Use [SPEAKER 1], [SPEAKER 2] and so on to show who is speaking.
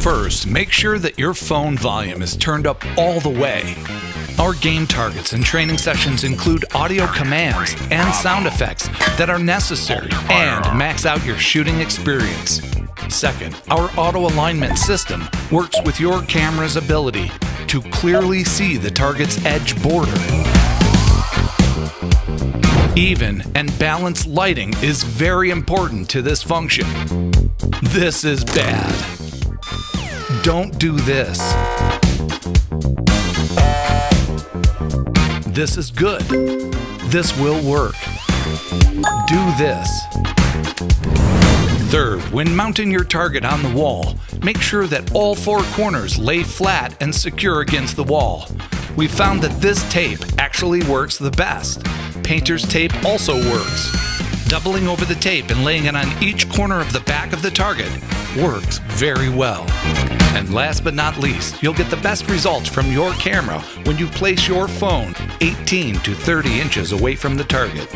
[SPEAKER 1] First, make sure that your phone volume is turned up all the way. Our game targets and training sessions include audio commands and sound effects that are necessary and max out your shooting experience. Second, our auto alignment system works with your camera's ability to clearly see the target's edge border. Even and balanced lighting is very important to this function. This is bad. Don't do this. This is good. This will work. Do this. Third, when mounting your target on the wall, make sure that all four corners lay flat and secure against the wall. We found that this tape actually works the best. Painter's tape also works. Doubling over the tape and laying it on each corner of the back of the target works very well. And last but not least, you'll get the best results from your camera when you place your phone 18 to 30 inches away from the target.